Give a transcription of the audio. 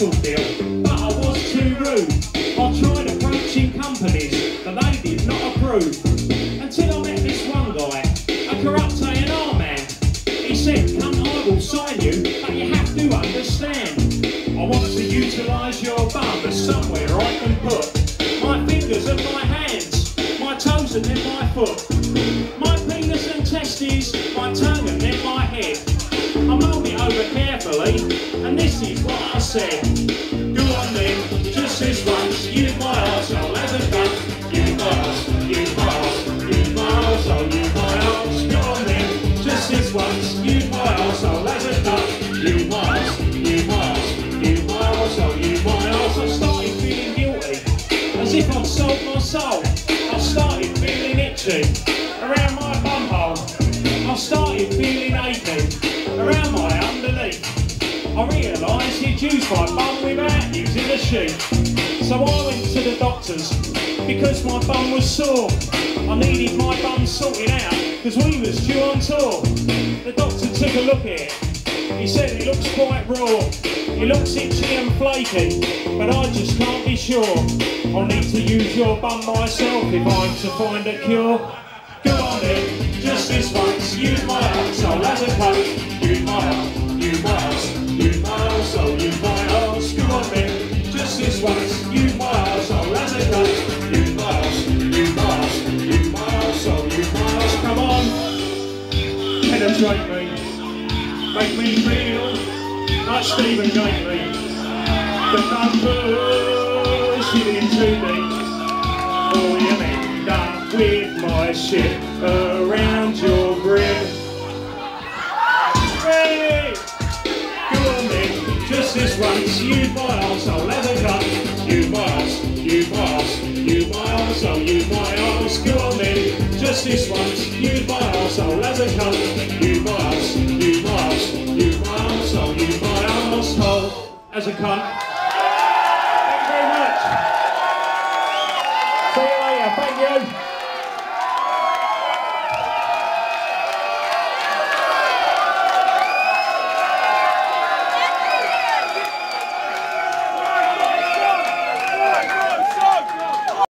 but I was too rude. I tried approaching companies, but they did not approve. Until I met this one guy, a corrupt A&R man. He said, come I will sign you, but you have to understand. I want to utilise your bum as somewhere I can put my fingers and my hands, my toes and then my foot, carefully, and this is what I said. Go on then, just this once, use my arsehole as a gun. Use my arse, use my arse, use my arsehole, use my arse. Go on then, just this once, use my arsehole as a gun. Use my arse, use my arse, use my arsehole, use my arse. I started feeling guilty, as if I'd sold my soul. I started feeling itchy around my bumhole. I started feeling aching around my. I realised he'd used my bum without using the sheet. So I went to the doctors because my bum was sore. I needed my bum sorted out because we was due on tour. The doctor took a look at it. He said it looks quite raw. It looks itchy and flaky, but I just can't be sure. I'll need to use your bum myself if I'm to find a cure. Go on then, just this once, use my arsehole as a coat. Me, make me feel like Stephen Gately. The numbers get into me. Or you end up with my shit around your grid. Hey! Go on then, just this once, use my arsehole as a gun. Use my arse, use my arse, use my arsehole, use my arse. Go on then, just this once, use my arsehole as a gun. asshole as a cunt. Thank you very much. See you later. Thank you.